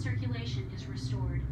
circulation is restored.